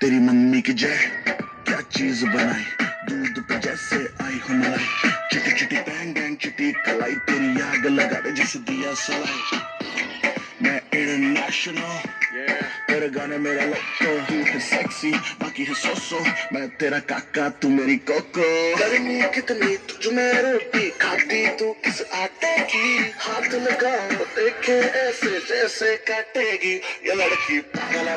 तेरी मम्मी की जय। क्या चीज़ बनाई? दूध पे जैसे आई हो मलाई चिटी चिटी बैंग बैंग चिटी कलाई। तेरी आग लगा दे जैसे दिया सलाई। मैं इंटरनेशनल तेरे गाने मेरा लक्को। तू है सेक्सी बाकी है सोसो मैं तेरा काका, तू मेरी कोको। गर्मी कितनी, तुझ में रोटी खाती। तू किस आटे की? हाथ लगाओ, देखे ऐसे जैसे काटेगी। ये लड़की पागल